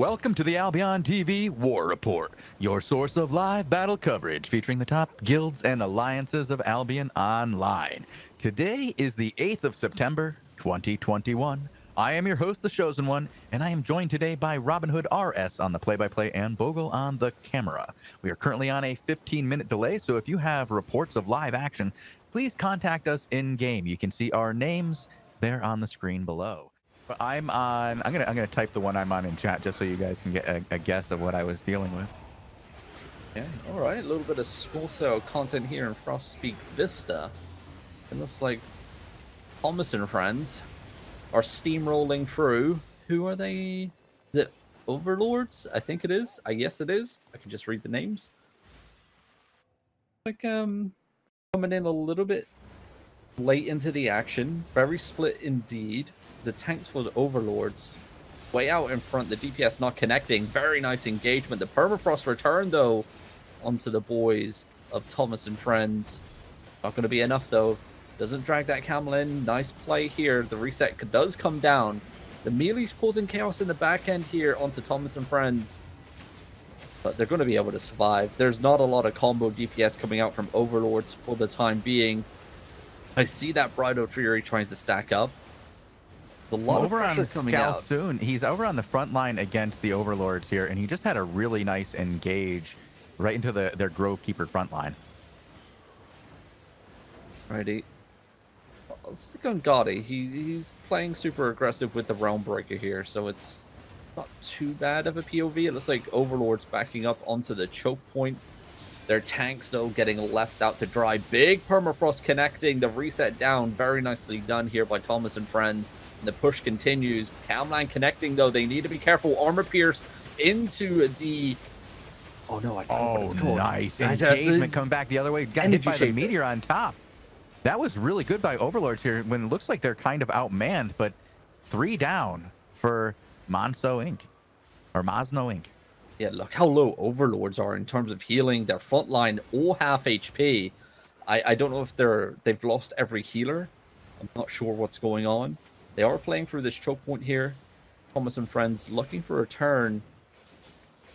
Welcome to the Albion TV War Report, your source of live battle coverage featuring the top guilds and alliances of Albion Online. Today is the 8th of September, 2021. I am your host, The Chosen One, and I am joined today by Robin Hood RS on the play by play and Bogul on the camera. We are currently on a 15 minute delay, so if you have reports of live action, please contact us in game. You can see our names there on the screen below. But I'm on. I'm gonna. I'm gonna type the one I'm on in chat just so you guys can get a, a guess of what I was dealing with. Yeah, all right. A little bit of small cell content here in Frostpeak Vista. It looks like Thomas and friends are steamrolling through. Who are they? The Overlords? I think it is. I guess it is. I can just read the names. Like um, coming in a little bit late into the action. Very split indeed the tanks for the overlords way out in front. The DPS not connecting. Very nice engagement. The permafrost return though onto the boys of Thomas and friends. Not going to be enough though. Doesn't drag that camel in. Nice play here. The reset does come down. The melee's causing chaos in the back end here onto Thomas and friends. But they're going to be able to survive. There's not a lot of combo DPS coming out from Overlords for the time being. I see that Bridled Fury trying to stack up a lot over of pressure on coming out. soon. He's over on the front line against the Overlords here, and he just had a really nice engage right into the their Grove Keeper front line. Righty. I'll stick on Gotti. He, he's playing super aggressive with the Realm Breaker here, so it's not too bad of a POV. It looks like Overlord's backing up onto the choke point their tanks, though, getting left out to dry. Big permafrost connecting the reset down. Very nicely done here by Thomas and friends. And the push continues. Camlann connecting, though. They need to be careful. Armor pierce into the... Oh, no, I forgot oh, what it's oh, called. nice. Engagement coming back the other way. Got hit by the meteor on top. That was really good by Overlords here when it looks like they're kind of outmanned, but three down for Monso Inc. Or Mosno Inc. Yeah, look how low Overlords are in terms of healing. Their frontline all half HP. I, I don't know if they're they've lost every healer. I'm not sure what's going on. They are playing through this choke point here. Thomas and friends looking for a turn.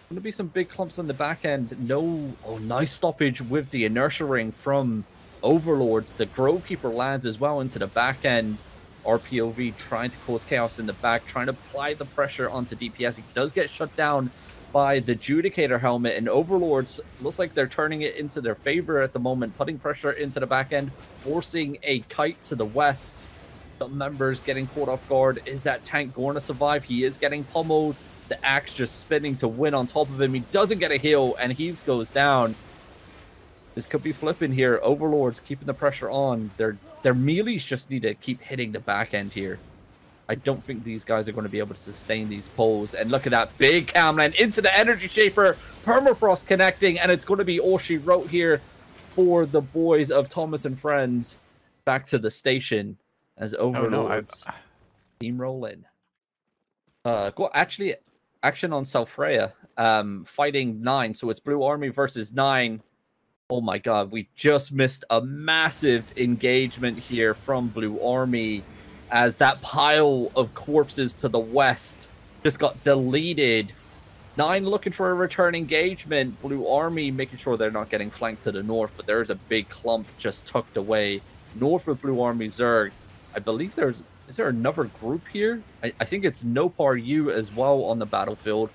Going to be some big clumps on the back end. No, oh, nice stoppage with the inertia ring from Overlords. The Grovekeeper lands as well into the back end. RPOV trying to cause chaos in the back, trying to apply the pressure onto DPS. He does get shut down by the Judicator helmet, and Overlords looks like they're turning it into their favor at the moment, putting pressure into the back end, forcing a kite to the west. Some members getting caught off guard. Is that tank going to survive? He is getting pummeled. The axe just spinning to win on top of him. He doesn't get a heal, and he goes down. This could be flipping here. Overlords keeping the pressure on. Their their melees just need to keep hitting the back end here. I don't think these guys are going to be able to sustain these poles. And look at that big Camlann into the energy shaper. Permafrost connecting, and it's going to be all she wrote here for the boys of Thomas and Friends back to the station as overlords oh, no, team roll in. Uh, go actually action on Selfreya, um, fighting nine. So it's Blue Army versus nine. Oh my god, we just missed a massive engagement here from Blue Army as that pile of corpses to the west just got deleted. Nine looking for a return engagement. Blue Army making sure they're not getting flanked to the north, but there's a big clump just tucked away north of Blue Army Zerg. I believe there's is there another group here? I, I think it's NOPRU as well on the battlefield.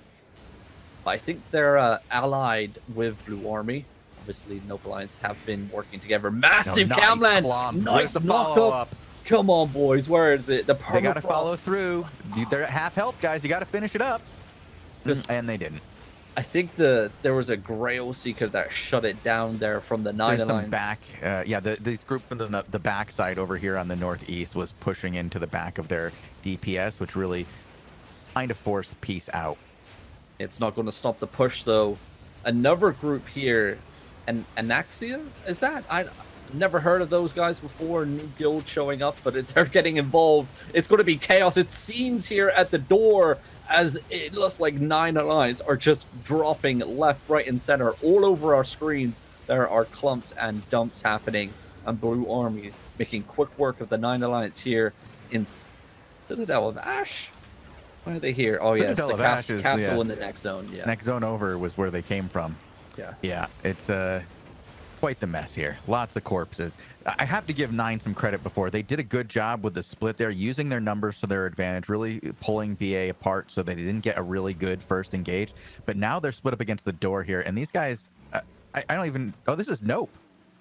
I think they're uh, allied with Blue Army. Obviously, Noble Alliance have been working together. Massive no, nice Camlann! Nice knock up. Come on, boys. Where is it? The They got to follow through. They're at half health, guys. You got to finish it up. Just, and they didn't. I think the there was a Grail Seeker that shut it down there from the nine There's some back. Uh, yeah, the, this group from the the back side over here on the northeast was pushing into the back of their DPS, which really kind of forced peace out. It's not going to stop the push though. Another group here, and Anaxia is that? I never heard of those guys before. New guild showing up, but they're getting involved. It's going to be chaos. It scenes here at the door as it looks like nine alliance are just dropping left, right, and center all over our screens. There are clumps and dumps happening, and Blue Army making quick work of the nine alliance here in Citadel of Ash. Why are they here? Oh yes, the Citadel castle, Ashes, castle yeah. in the next zone. Yeah. Next zone over was where they came from. Yeah. Yeah, it's uh, quite the mess here. Lots of corpses. I have to give Nine some credit before. They did a good job with the split there, using their numbers to their advantage, really pulling BA apart so they didn't get a really good first engage. But now they're split up against the door here, and these guys, uh, I, I don't even. Oh, this is Nope.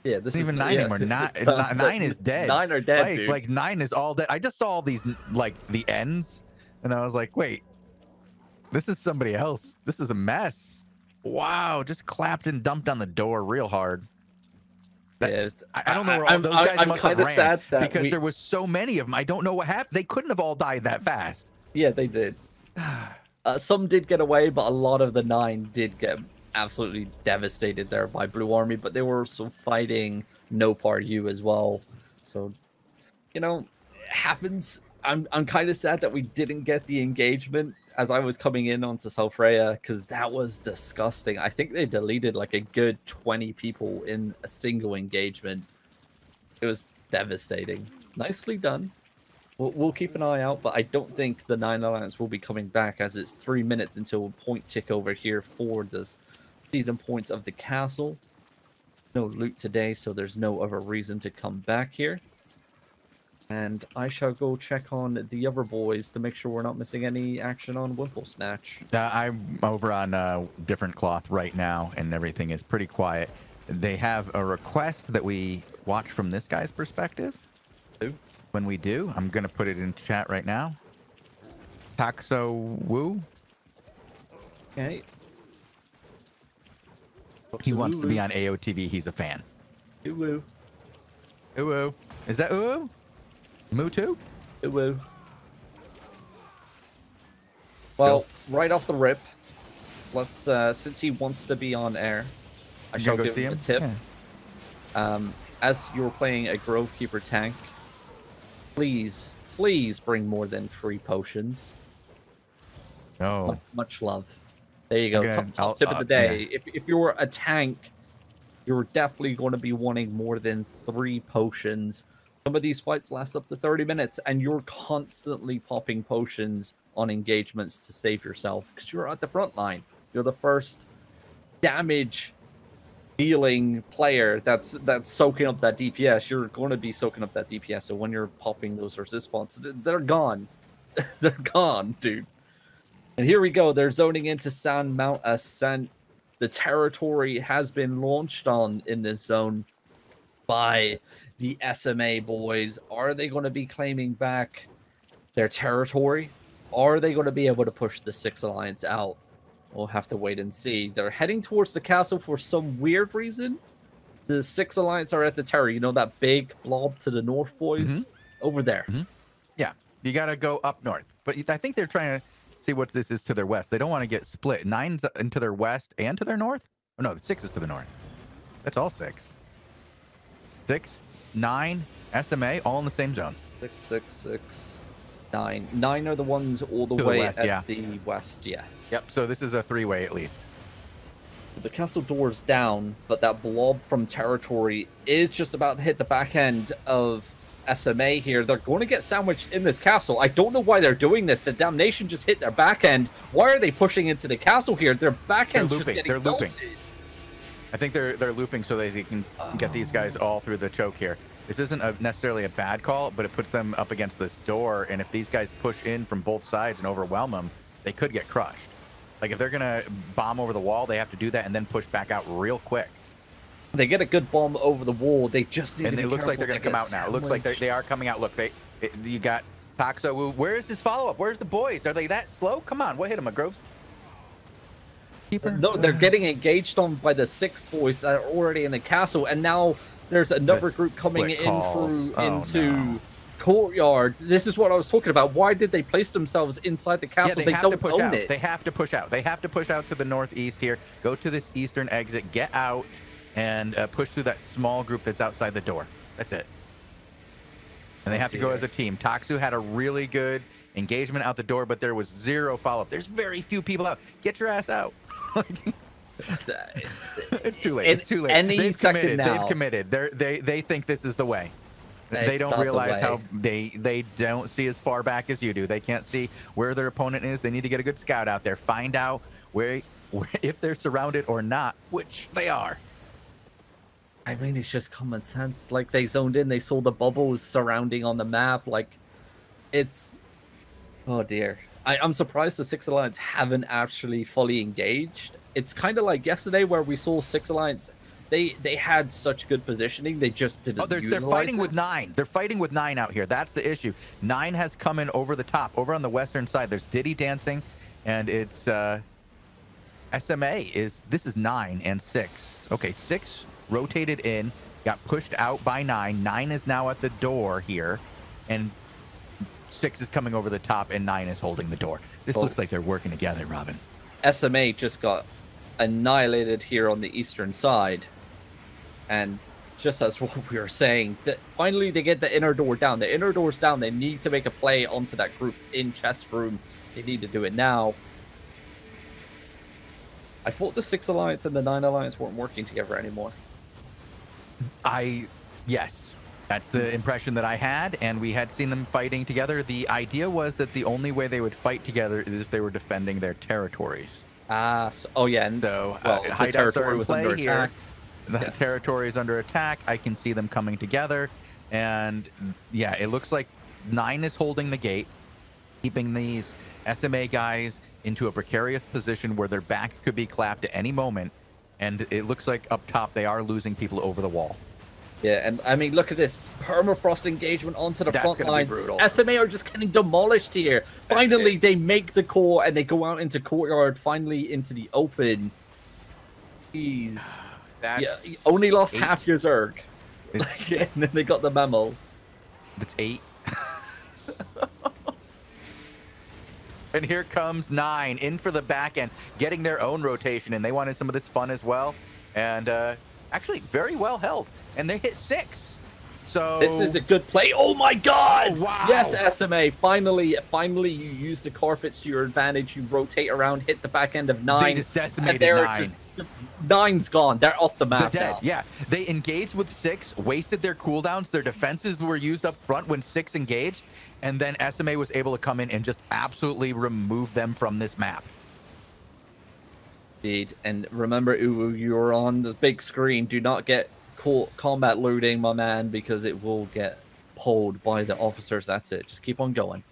Yeah. This is even nine yeah, anymore. Nine, is nine, nine is dead. Nine are dead, like, dude. like nine is all dead. I just saw all these like the ends, and I was like, wait, this is somebody else. This is a mess. Wow, just clapped and dumped on the door real hard. That- Yeah, it's- I, I don't know where all I'm- those guys I'm must have ran sad that because we- there was so many of them. I don't know what happened. They couldn't have all died that fast. Yeah, they did. Uh, some did get away, but a lot of the nine did get absolutely devastated there by Blue Army. But they were also fighting NOPRU as well. So, you know, it happens. I'm I'm kind of sad that we didn't get the engagement as I was coming in onto Selfreya because that was disgusting. I think they deleted like a good 20 people in a single engagement. It was devastating. Nicely done. We'll, we'll keep an eye out, but I don't think the Nine Alliance will be coming back as it's three minutes until a point tick over here for the season points of the castle. No loot today, so there's no other reason to come back here. And I shall go check on the other boys to make sure we're not missing any action on Wimple Snatch. Uh, I'm over on uh, different cloth right now, and everything is pretty quiet. They have a request that we watch from this guy's perspective. When we do, I'm gonna put it in chat right now. Taxo Wu. Okay. He wants to be on AOTV. He's a fan. Uwu. Ooh, is that ooh? Mutu? Uwu. Well, right off the rip, let's uh since he wants to be on air, I You shall go give see him a tip. Yeah. Um, as you're playing a Grove Keeper tank, please, please bring more than three potions. Oh, Much, much love. There you go. Okay, Top, top tip uh, of the day. If, if you're a tank, you're definitely going to be wanting more than three potions. Some of these fights last up to 30 minutes, and you're constantly popping potions on engagements to save yourself because you're at the front line. You're the first damage dealing player that's that's soaking up that DPS. You're going to be soaking up that DPS. So when you're popping those resist th- they're gone. they're gone, dude. And here we go. They're zoning into Sand Mount Ascent. The territory has been launched on in this zone by the SMA boys. Are they going to be claiming back their territory? Are they going to be able to push the Six Alliance out? We'll have to wait and see. They're heading towards the castle for some weird reason. The Six Alliance are at the terror. You know that big blob to the north, boys? Mhm. Over there. yeah. You gotta go up north, but I think they're trying to see what this is to their west. They don't want to get split. Nine's into their west and to their north. Oh no, the six is to the north. That's all six. Six, nine, SMA, all in the same zone. Six, six, six, nine. Nine are the ones all the To the way west, at yeah. the west, yeah. Yep. So this is a three-way at least. The castle door's down, but that blob from territory is just about to hit the back end of SMA here. They're going to get sandwiched in this castle. I don't know why they're doing this. The damnation just hit their back end. Why are they pushing into the castle here? Their back They're just looping. getting They're looping. belted. I think they're they're looping so they can get these guys all through the choke here. This isn't a, necessarily a bad call, but it puts them up against this door, and if these guys push in from both sides and overwhelm them, they could get crushed. Like if they're gonna bomb over the wall, they have to do that and then push back out real quick. They get a good bomb over the wall. They just need And to it looks like they're gonna they come out now. It looks like they they are coming out. Look, they it, you got Toxo. Where's his follow up? Where's the boys? Are they that slow? Come on, what hit him, a Groves? Keeper? No, they're getting engaged on by the six boys that are already in the castle, and now there's another This group coming in calls. through Oh, into no. courtyard. This is what I was talking about. Why did they place themselves inside the Yeah, castle? they, they have don't to push own out. it. They have to push out. They have to push out to the northeast here. Go to this eastern exit, get out, and uh, push through that small group that's outside the door. That's it. And they Oh, have to go as a team. Taksu had a really good engagement out the door, but there was zero follow up. There's very few people out. Get your ass out. it's too late. It's too late. any They've committed. now. They've committed. They're, they they think this is the way. They don't not the realize how they they don't see as far back as you do. They can't see where their opponent is. They need to get a good scout out there, find out where, where if they're surrounded or not, which they are. I mean, it's just common sense. Like they zoned in, they saw the bubbles surrounding on the map. Like, it's oh dear. I, I'm surprised the Six Alliance haven't actually fully engaged. It's kind of like yesterday where we saw Six Alliance. They they had such good positioning, they just didn't. Oh, they're, they're fighting it. with nine. They're fighting with nine out here. That's the issue. Nine has come in over the top, over on the western side. There's Diddy dancing, and it's uh, SMA is this is nine and six. Okay, six rotated in, got pushed out by nine. Nine is now at the door here, and six is coming over the top, and nine is holding the door. This Oh. looks like they're working together, Robin. SMA just got annihilated here on the eastern side. And just as what we were saying, that finally they get the inner door down. The inner door's down. They need to make a play onto that group in chess room. They need to do it now. I thought the Six Alliance and the Nine Alliance weren't working together anymore. I, yes, that's the impression that I had, and we had seen them fighting together. The idea was that the only way they would fight together is if they were defending their territories. Ah, so, oh yeah, and So, well, uh, the territory was under here. attack. The Yes. territory is under attack. I can see them coming together, and yeah, it looks like nine is holding the gate, keeping these SMA guys into a precarious position where their back could be clapped at any moment. And it looks like up top they are losing people over the wall. Yeah, and I mean, look at this permafrost engagement onto the That's front lines. SMA are just getting demolished here. That's Finally, it. they make the core and they go out into courtyard. Finally, into the open. Jeez. That's, yeah, only lost eight. half your Zerg, and then they got the memo. That's eight. and here comes nine in for the back end, getting their own rotation, and they wanted some of this fun as well. And uh, actually, very well held. And they hit six. So This is a good play. Oh my God! Oh, wow. Yes, SMA. Finally, finally, you use the carpets to your advantage. You rotate around, hit the back end of nine. They just decimated nine. just- nine's gone. They're off the They're map dead. now. Yeah, they engaged with six, wasted their cooldowns. Their defenses were used up front when six engaged, and then SMA was able to come in and just absolutely remove them from this map. Indeed. And remember, Uwu, you're on the big screen. Do not get caught combat looting, my man, because it will get pulled by the officers. That's it. Just keep on going.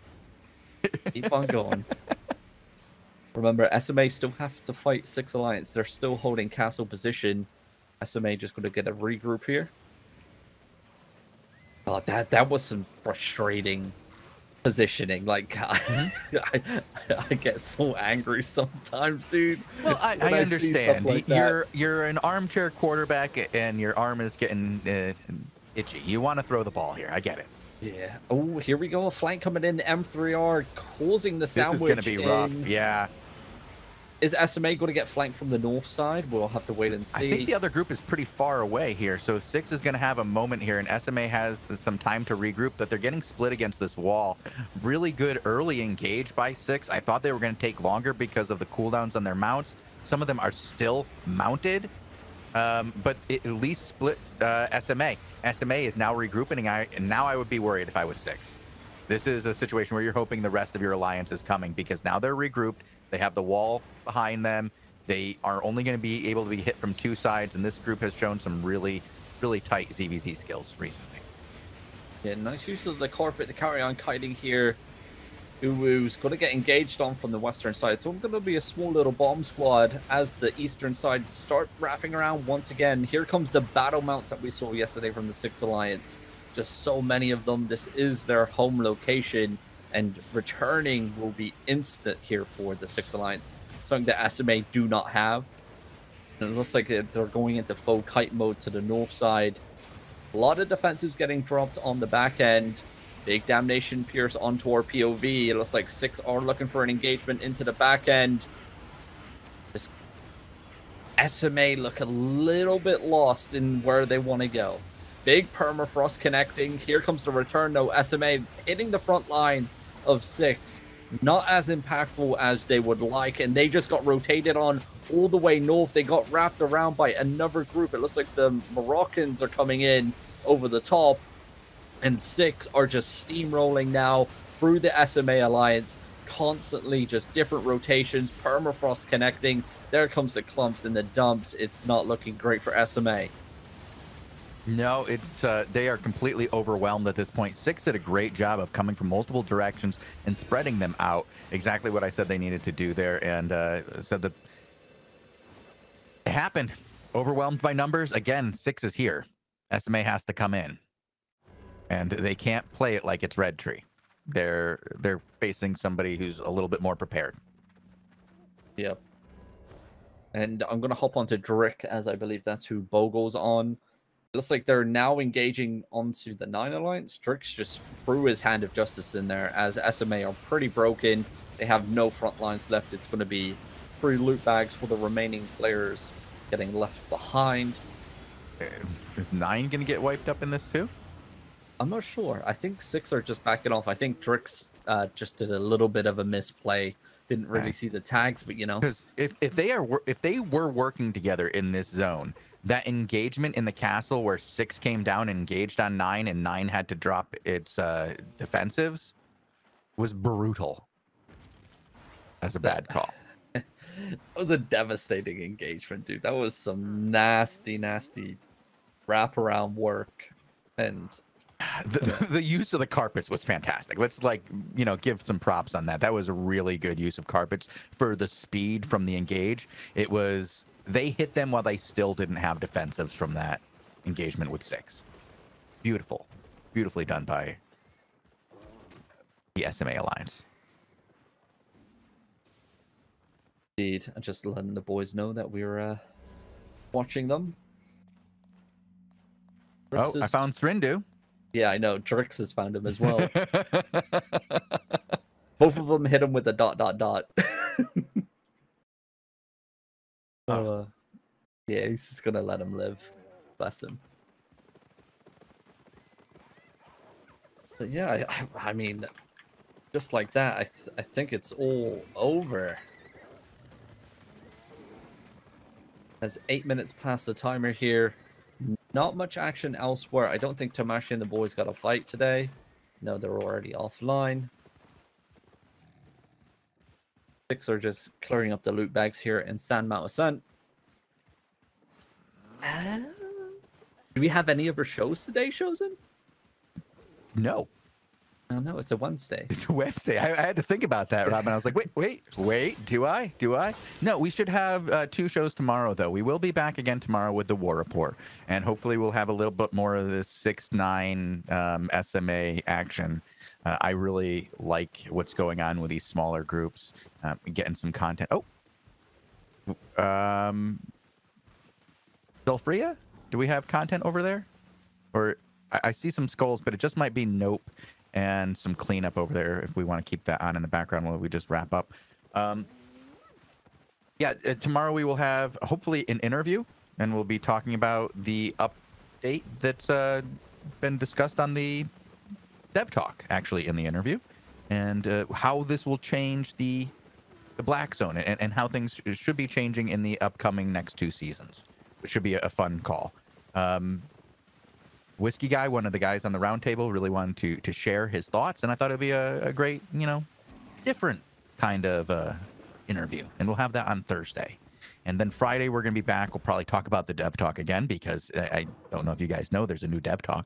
keep on going. Remember, SMA still have to fight Six Alliance. They're still holding castle position. SMA just going to get a regroup here. Oh, that that was some frustrating positioning. Like, I, I, get so angry sometimes, dude. Well, I, I see stuff understand. like you're you're an armchair quarterback, and your arm is getting uh, itchy. You want to throw the ball here. I get it. Yeah. Oh, here we go. A flank coming in. M3R causing the sandwich. This sandwich. is going to be rough. in. Yeah. Is SMA going to get flanked from the north side? We'll have to wait and see. I think the other group is pretty far away here, so six is going to have a moment here, and SMA has some time to regroup. But they're getting split against this wall. Really good early engage by six. I thought they were going to take longer because of the cooldowns on their mounts. Some of them are still mounted, um, but it at least split uh, SMA. SMA is now regrouping, and, I, and now I would be worried if I was six. This is a situation where you're hoping the rest of your alliance is coming because now they're regrouped. They have the wall behind them. They are only going to be able to be hit from two sides, and this group has shown some really, really tight ZVZ skills recently. Yeah, nice use of the carpet to carry on kiting here. Uwu's going to get engaged on from the western side. So I'm going to be a small little bomb squad as the eastern side start wrapping around once again. Here comes the battle mounts that we saw yesterday from the Six Alliance. Just so many of them. This is their home location, and returning will be instant here for the Six Alliance. Something that SMA do not have. And it looks like they're going into full kite mode to the north side. A lot of defensives getting dropped on the back end. Big damnation pierce onto our POV. It looks like six are looking for an engagement into the back end. This SMA look a little bit lost in where they want to go. Big permafrost connecting. Here comes the return though. SMA hitting the front lines of six. Not as impactful as they would like, and they just got rotated on all the way north. They got wrapped around by another group. It looks like the Moroccans are coming in over the top. and six are just steamrolling now through the SMA alliance, constantly just different rotations, permafrost connecting. There comes the clumps and the dumps. It's not looking great for SMA. No, it's uh, they are completely overwhelmed at this point. Six did a great job of coming from multiple directions and spreading them out. Exactly what I said they needed to do there, and uh, said that it happened. Overwhelmed by numbers again. Six is here. SMA has to come in, and they can't play it like it's Red Tree. They're they're facing somebody who's a little bit more prepared. Yep. And I'm gonna hop onto Drick as I believe that's who Bogul's on. Looks like they're now engaging onto the Nine Alliance. Drick's just threw his hand of justice in there as SMA are pretty broken. They have no front lines left. It's going to be free loot bags for the remaining players getting left behind. Uh, Is nine gonna get wiped up in this too? I'm not sure. I think six are just backing off. I think Drix uh, just did a little bit of a misplay. Didn't really see the tags, but you know, Because if, if they are if they were working together in this zone, that engagement in the castle where six came down engaged on nine and nine had to drop its uh, defensives was brutal. That's a bad call. that was a devastating engagement, dude. That was some nasty, nasty wraparound work. And The, the, the use of the carpets was fantastic. Let's like you know give some props on that. That was a really good use of carpets for the speed from the engage. It was they hit them while they still didn't have defensives from that engagement with six. Beautiful, beautifully done by the SMA alliance. indeed, I'm just letting the boys know that we're uh, watching them. Drix Oh, I found Srindu. Yeah, I know. Drix has found him as well. Both of them hit him with a dot dot dot. so, uh, yeah, he's just gonna let him live. Bless him. But yeah, I, I mean, just like that, I th- I think it's all over. As eight minutes past the timer here, not much action elsewhere. I don't think Tomashi and the boys got a fight today. No, they're already offline. Six are just clearing up the loot bags here in San Mao San. Uh, do we have any of our shows today, Chosen? no, Oh no, it's a Wednesday. it's Wednesday. I, I had to think about that, Robin. I was like, wait, wait, wait. Do I? Do I? No, we should have uh, two shows tomorrow, though. We will be back again tomorrow with the War Report, and hopefully we'll have a little bit more of this six nine um, SMA action. Uh, I really like what's going on with these smaller groups, um, getting some content. Oh, um, Delphria, do we have content over there? Or I, I see some skulls, but it just might be Nope and some cleanup over there if we want to keep that on in the background while we just wrap up. Um, yeah, uh, tomorrow we will have hopefully an interview, and we'll be talking about the update that's uh, been discussed on the Dev Talk, actually, in the interview, and uh, how this will change the the Black Zone and, and how things should be changing in the upcoming next two seasons, which should be a, fun call. Um, Whiskey Guy, one of the guys on the roundtable, really wanted to to share his thoughts, and I thought it'd be a, a great, you know, different kind of uh, interview, and we'll have that on Thursday. And then Friday we're gonna be back. We'll probably talk about the Dev Talk again because I, I don't know if you guys know there's a new Dev Talk.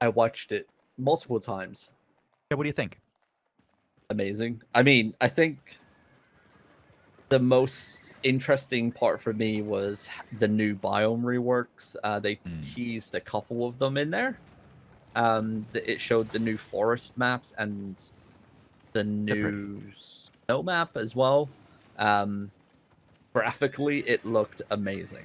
I watched it multiple times. Yeah, what do you think? amazing. I mean, I think the most interesting part for me was the new biome reworks. Uh, they Mm. teased a couple of them in there. Um, it showed the new forest maps and the new snow map as well. Um, graphically, it looked amazing.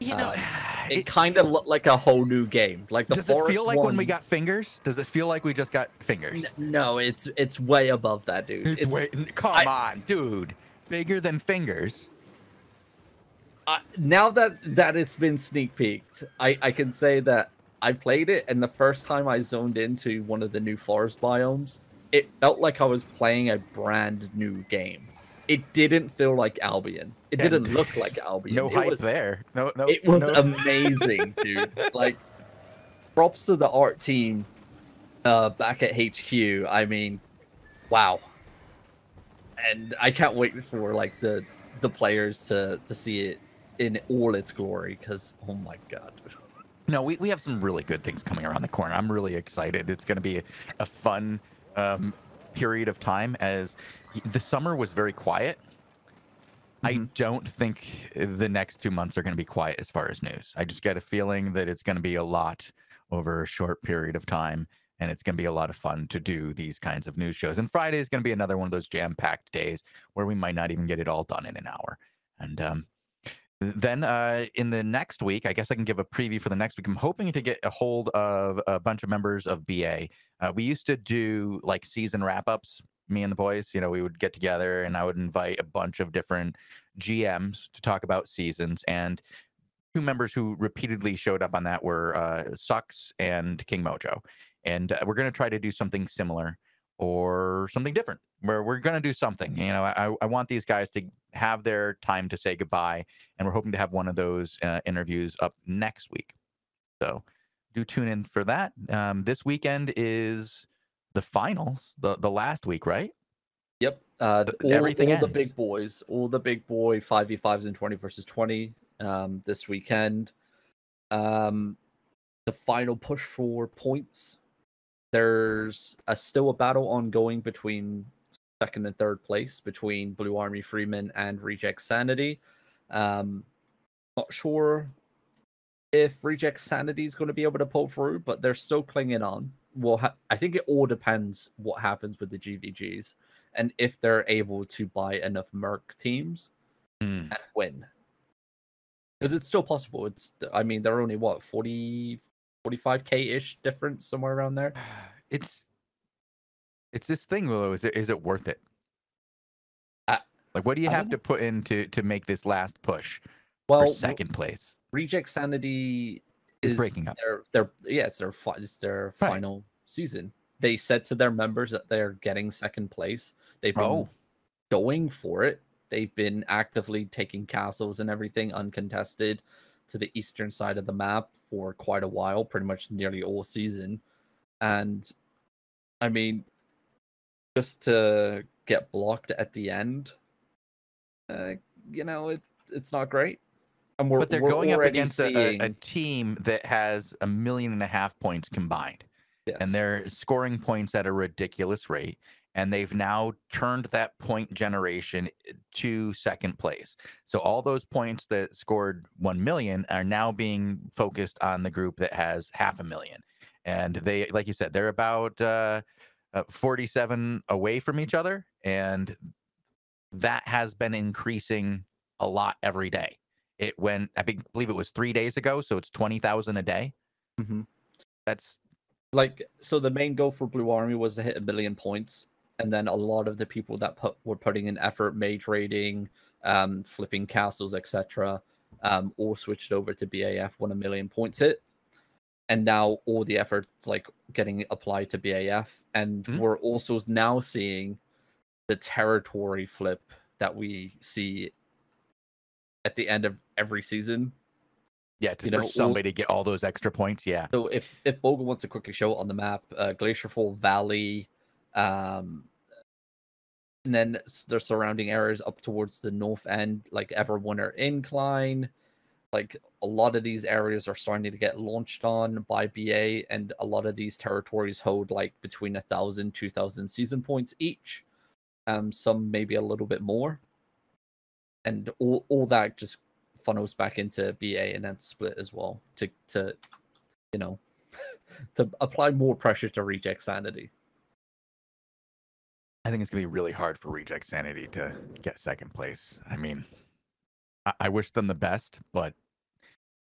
You know, Um, It, kind of looked like a whole new game. Like the does it feel like when we got fingers? Does it feel like we just got fingers? No, it's it's way above that, dude. It's way, come I- on, dude. Bigger than fingers. uh, now that that it's been sneak peeked, I I can say that I played it, and the first time I zoned into one of the new forest biomes, it felt like I was playing a brand new game. It didn't feel like Albion. It Yeah, didn't look like Albion. No it hype was, there. No, no. It was no. amazing, dude. Like, props to the art team uh, back at HQ. I mean, wow. And I can't wait for like the the players to to see it in all its glory because oh my god. No, we, we have some really good things coming around the corner. I'm really excited. It's going to be a fun um, period of time as the summer was very quiet. I Mhm. don't think the next two months are going to be quiet as far as news. I just get a feeling that it's going to be a lot over a short period of time, and it's going to be a lot of fun to do these kinds of news shows. And Friday is going to be another one of those jam-packed days where we might not even get it all done in an hour. And um, then uh, in the next week, I guess I can give a preview for the next week. I'm hoping to get a hold of a bunch of members of BA. Uh, we used to do like season wrap ups, me and the boys. You know, we would get together and I would invite a bunch of different GMs to talk about seasons. And two members who repeatedly showed up on that were uh, Sucks and King Mojo. And uh, we're going to try to do something similar or something different where we're going to do something. You know, I, I want these guys to have their time to say goodbye and we're hoping to have one of those uh, interviews up next week. So do tune in for that. Um, this weekend is the finals, the the last week, right? Yep. Uh, all, everything all the big boys, all the big boy five v fives and twenty versus twenty um, this weekend. Um, the final push for points. There's a, still a battle ongoing between second and third place between Blue Army Freeman and Reject Sanity. Um, not sure if Reject Sanity is going to be able to pull through, but they're still clinging on. Well, ha- I think it all depends what happens with the GVGs and if they're able to buy enough Merc teams Mm. and win. Because it's still possible. It's I mean they're only what 40 45k ish difference somewhere around there. It's it's this thing, Willow. Is it is it worth it? I- like, what do you I have to put in to to make this last push Well, for second place? Reject Sanity Is is breaking up. Their their yeah, it's their it's their Right. final season. They said to their members that they're getting second place. They've been Oh. going for it. They've been actively taking castles and everything uncontested to the eastern side of the map for quite a while, pretty much nearly all season. And I mean, just to get blocked at the end, uh, you know, it it's not great. And we're But they're we're going up against a, a, a team that has a million and a half points combined. yes. and they're scoring points at a ridiculous rate and they've now turned that point generation to second place. So all those points that scored 1 million are now being focused on the group that has half a million. And they like you said they're about uh, uh, 47 away from each other and that has been increasing a lot every day. It went i be- believe it was three days ago so it's 20000 a day. Mhm. that's like so the main goal for blue army was to hit a million points and then a lot of the people that put were putting in effort mage raiding um flipping castles etc um all switched over to baf when a million points hit and now all the effort like getting applied to baf and Mhm. we're also now seeing the territory flip that we see at the end of every season Yeah, to, You for know, all- somebody to get all those extra points. Yeah. So if if Bogul wants to quickly show it on the map, uh, Glacier Fall Valley, um, and then s- the surrounding areas up towards the north end, like Everwinter Incline, like a lot of these areas are starting to get launched on by BA, and a lot of these territories hold like between a thousand, two thousand season points each. Um, some maybe a little bit more, and all all that just funnels back into BA and then split as well to to you know to apply more pressure to reject sanity. I think it's gonna be really hard for Reject Sanity to get second place. I mean, I, I wish them the best, but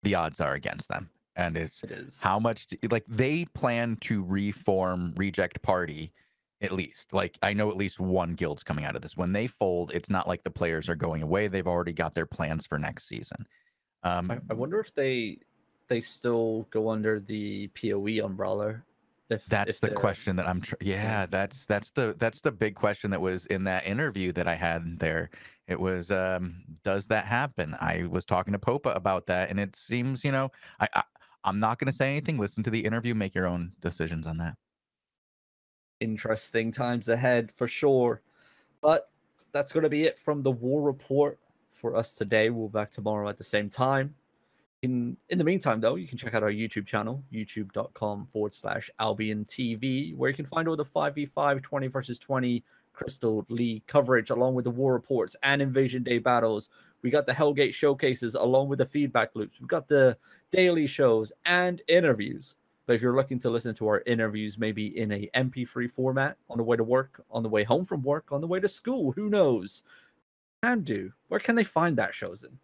the odds are against them. And it's It is. how much do- like they plan to reform Reject Party at least. Like I know at least one guild's coming out of this. When they fold, it's not like the players are going away. They've already got their plans for next season. Um, I, I wonder if they they still go under the POE umbrella. If That's if the question that I'm. Tr- yeah, that's that's the that's the big question that was in that interview that I had there. It was, um, does that happen? I was talking to Popa about that, and it seems, you know, I, I I'm not going to say anything. Listen to the interview, make your own decisions on that. interesting times ahead for sure. But that's going to be it from the War Report for us today. We'll be back tomorrow at the same time. In in the meantime, though, you can check out our YouTube channel, youtube.com forward slash Albion TV, where you can find all the 5v5 20 versus 20 Crystal League coverage, along with the war reports and Invasion Day battles. We got the Hellgate showcases, along with the feedback loops. We've got the daily shows and interviews. But if you're looking to listen to our interviews, maybe in a MP3 format on the way to work, on the way home from work, on the way to school, who knows? Can do. Where can they find that shows in?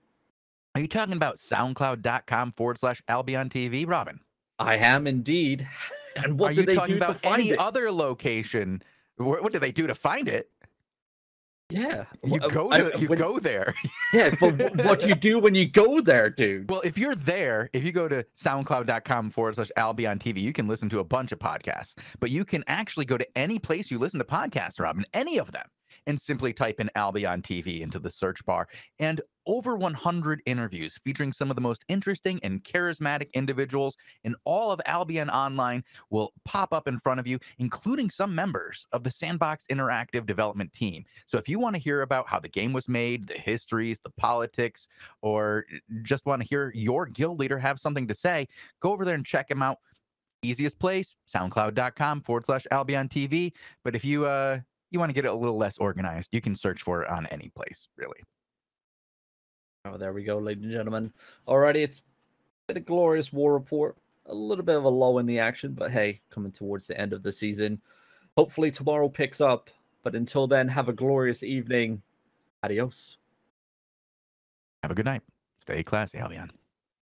Are you talking about soundcloud.com forward slash Albion TV, Robin? I am indeed. And what Are do you they talking do to about find any it? other location? What, what do they do to find it? Yeah, You go I- to, you when- go there. Yeah, but wh- what you do when you go there, dude? Well, if you're there, if you go to soundcloud.com forward slash Albion TV, you can listen to a bunch of podcasts. But you can actually go to any place you listen to podcasts, Robin, any of them, and simply type in Albion TV into the search bar. And over 100 interviews featuring some of the most interesting and charismatic individuals in all of Albion Online will pop up in front of you, including some members of the Sandbox Interactive Development Team. So if you want to hear about how the game was made, the histories, the politics, or just want to hear your guild leader have something to say, go over there and check him out. Easiest place, soundcloud.com forward slash Albion TV. But if you uh you want to get it a little less organized, you can search for it on any place, really. Oh, there we go, ladies and gentlemen. Alrighty, it's been a glorious war report. A little bit of a lull in the action, but hey, coming towards the end of the season. Hopefully tomorrow picks up. But until then, have a glorious evening. Adios. Have a good night. Stay classy, Albion.